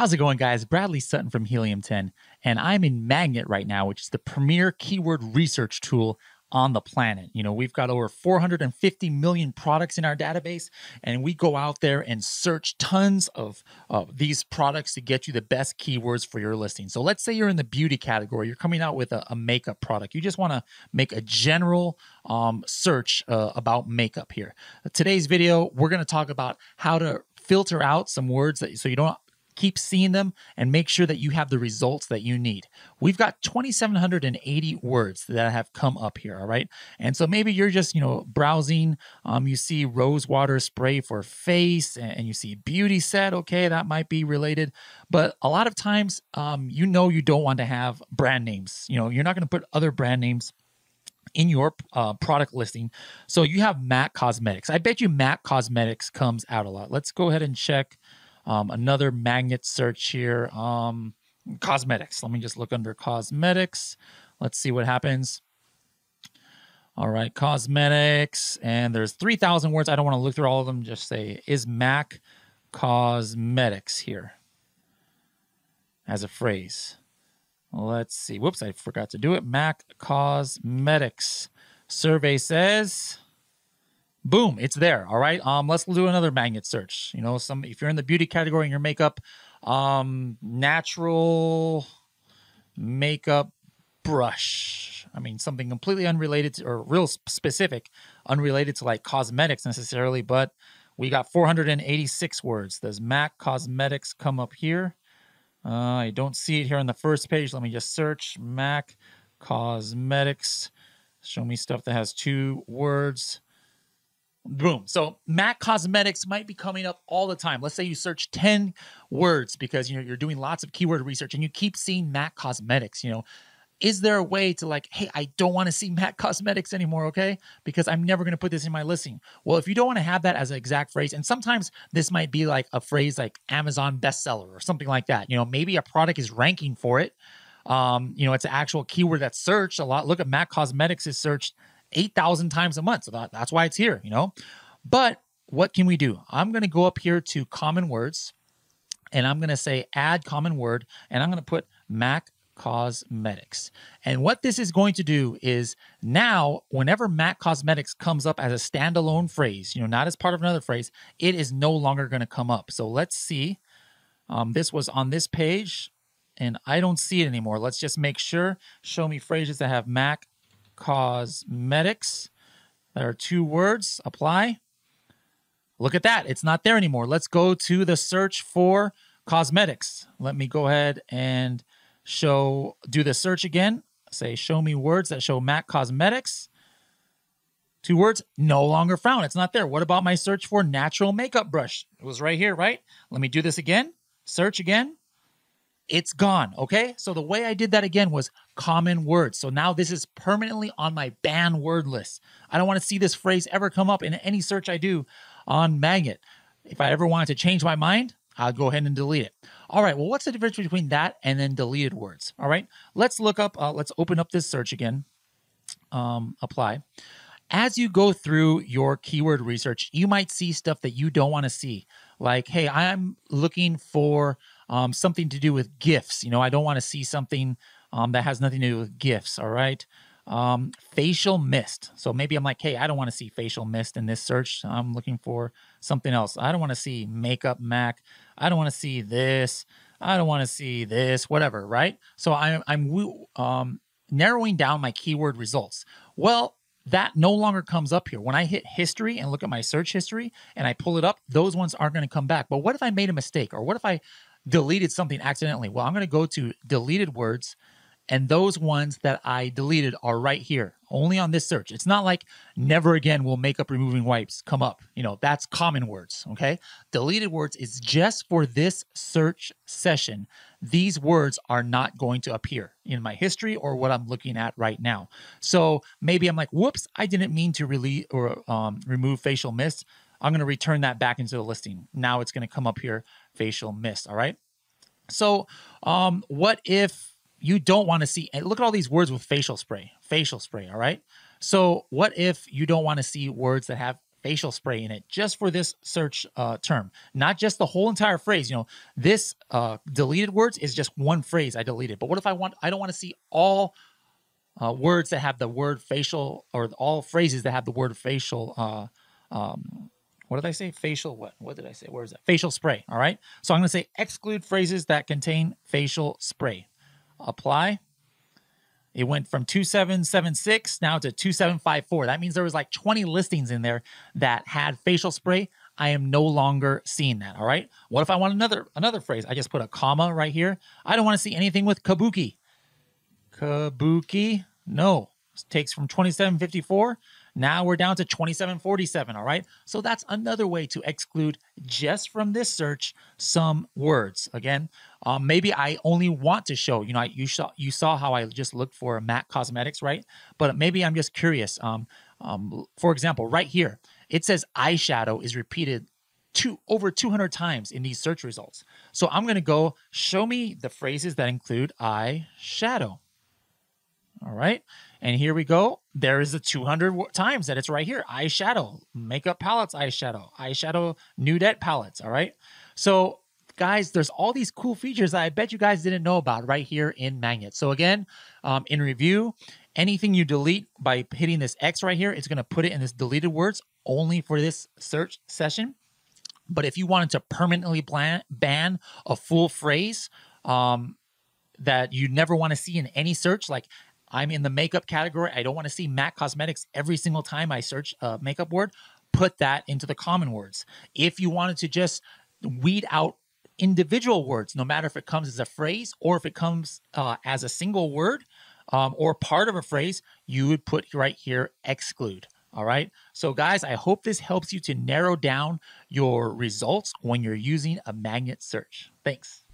How's it going, guys? Bradley Sutton from Helium 10, and I'm in Magnet right now, which is the premier keyword research tool on the planet. You know, we've got over 450 million products in our database, and we go out there and search tons of, of these products to get you the best keywords for your listing. So let's say you're in the beauty category, you're coming out with a, a makeup product. You just want to make a general um, search uh, about makeup here. Today's video, we're going to talk about how to filter out some words that so you don't keep seeing them and make sure that you have the results that you need. We've got 2,780 words that have come up here, all right? And so maybe you're just, you know, browsing, um, you see rose water spray for face and you see beauty set, okay, that might be related. But a lot of times, um, you know, you don't want to have brand names. You know, you're not going to put other brand names in your uh, product listing. So you have MAC Cosmetics. I bet you MAC Cosmetics comes out a lot. Let's go ahead and check um, another magnet search here. Um, cosmetics. Let me just look under cosmetics. Let's see what happens. All right, cosmetics. And there's 3,000 words. I don't want to look through all of them. Just say, is Mac cosmetics here as a phrase? Let's see. Whoops, I forgot to do it. Mac cosmetics. Survey says boom, it's there. All right. Um, let's do another magnet search. You know, some if you're in the beauty category in your makeup, um, natural makeup brush. I mean, something completely unrelated to, or real specific, unrelated to like cosmetics necessarily, but we got 486 words. Does MAC Cosmetics come up here? Uh, I don't see it here on the first page. Let me just search MAC Cosmetics. Show me stuff that has two words. Boom. So Mac Cosmetics might be coming up all the time. Let's say you search 10 words because you know you're doing lots of keyword research and you keep seeing Mac Cosmetics, you know. Is there a way to like, hey, I don't want to see Mac Cosmetics anymore, okay? Because I'm never going to put this in my listing. Well, if you don't want to have that as an exact phrase, and sometimes this might be like a phrase like Amazon bestseller or something like that. You know, maybe a product is ranking for it. Um, you know, it's an actual keyword that's searched a lot. Look at Mac Cosmetics is searched 8,000 times a month. So that, that's why it's here, you know? But what can we do? I'm going to go up here to common words and I'm going to say add common word and I'm going to put Mac Cosmetics. And what this is going to do is now, whenever Mac Cosmetics comes up as a standalone phrase, you know, not as part of another phrase, it is no longer going to come up. So let's see. Um, this was on this page and I don't see it anymore. Let's just make sure. Show me phrases that have Mac cosmetics. There are two words. Apply. Look at that. It's not there anymore. Let's go to the search for cosmetics. Let me go ahead and show, do the search again. Say, show me words that show MAC Cosmetics. Two words, no longer found. It's not there. What about my search for natural makeup brush? It was right here, right? Let me do this again. Search again it's gone. Okay. So the way I did that again was common words. So now this is permanently on my ban word list. I don't want to see this phrase ever come up in any search I do on Magnet. If I ever wanted to change my mind, I'll go ahead and delete it. All right. Well, what's the difference between that and then deleted words? All right. Let's look up, uh, let's open up this search again. Um, apply. As you go through your keyword research, you might see stuff that you don't want to see. Like, hey, I'm looking for um, something to do with gifts. You know, I don't want to see something um, that has nothing to do with gifts. All right. Um, facial mist. So maybe I'm like, hey, I don't want to see facial mist in this search. I'm looking for something else. I don't want to see makeup Mac. I don't want to see this. I don't want to see this, whatever, right? So I'm, I'm um, narrowing down my keyword results. Well, that no longer comes up here. When I hit history and look at my search history and I pull it up, those ones aren't going to come back. But what if I made a mistake? Or what if I deleted something accidentally. Well, I'm going to go to deleted words, and those ones that I deleted are right here, only on this search. It's not like never again will makeup removing wipes come up. You know, that's common words, okay? Deleted words is just for this search session. These words are not going to appear in my history or what I'm looking at right now. So maybe I'm like, whoops, I didn't mean to release or um, remove facial mist. I'm going to return that back into the listing. Now it's going to come up here, facial mist. All right. So, um, what if you don't want to see? Look at all these words with facial spray, facial spray. All right. So, what if you don't want to see words that have facial spray in it just for this search uh, term, not just the whole entire phrase. You know, this uh, deleted words is just one phrase I deleted. But what if I want? I don't want to see all uh, words that have the word facial or all phrases that have the word facial. Uh, um, what did I say? Facial what? What did I say? Where is that? Facial spray. All right. So I'm going to say exclude phrases that contain facial spray. Apply. It went from 2776 now to 2754. That means there was like 20 listings in there that had facial spray. I am no longer seeing that. All right. What if I want another another phrase? I just put a comma right here. I don't want to see anything with kabuki. Kabuki. No. It takes from 2754 now we're down to 2747, all right? So that's another way to exclude just from this search some words. Again, um, maybe I only want to show, you know, you saw you saw how I just looked for MAC Cosmetics, right? But maybe I'm just curious. Um, um, for example, right here, it says eyeshadow is repeated two over 200 times in these search results. So I'm going to go show me the phrases that include eyeshadow. All right. And here we go. There is the 200 times that it's right here. Eyeshadow, makeup palettes, eyeshadow, eyeshadow nudette palettes. All right. So, guys, there's all these cool features that I bet you guys didn't know about right here in Magnet. So, again, um, in review, anything you delete by hitting this X right here, it's going to put it in this deleted words only for this search session. But if you wanted to permanently ban a full phrase, um, that you never want to see in any search, like I'm in the makeup category. I don't want to see MAC Cosmetics every single time I search a makeup word. Put that into the common words. If you wanted to just weed out individual words, no matter if it comes as a phrase or if it comes uh, as a single word um, or part of a phrase, you would put right here exclude. All right. So, guys, I hope this helps you to narrow down your results when you're using a magnet search. Thanks.